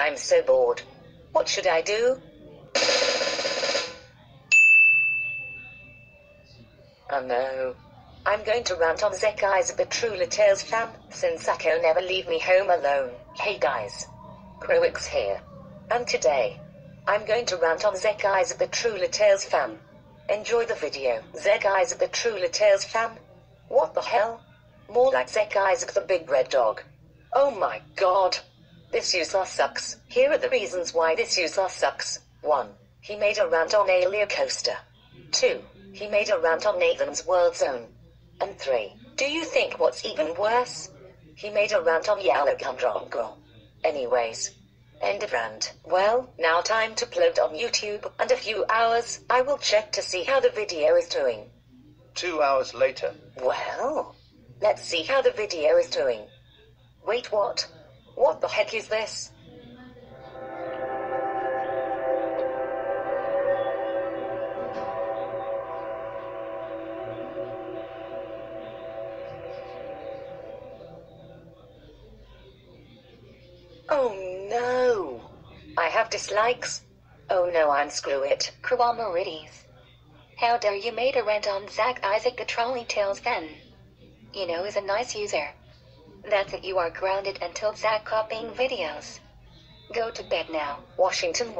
I'm so bored. What should I do? Oh no. I'm going to rant on Zek Isaac True Tales fam, since Sako never leave me home alone. Hey guys. Croix here. And today, I'm going to rant on Zek Isaac True Tales fam. Enjoy the video. Zek Isaac True Tales fam? What the hell? More like Zek Isaac the big red dog. Oh my god. This user sucks. Here are the reasons why this user sucks. 1. He made a rant on Alia Coaster. 2. He made a rant on Nathan's World Zone. And 3. Do you think what's even worse? He made a rant on Yellow Yalagandrongo. Anyways. End of rant. Well, now time to upload on YouTube, and a few hours, I will check to see how the video is doing. Two hours later. Well, let's see how the video is doing. Wait, what? What the heck is this? Oh no! I have dislikes. Oh no, I'm screw it. Croix Meridies. How dare you made a rant on Zach Isaac the Trolley Tales then? You know is a nice user. That's it you are grounded until Zach copying videos. Go to bed now. Washington.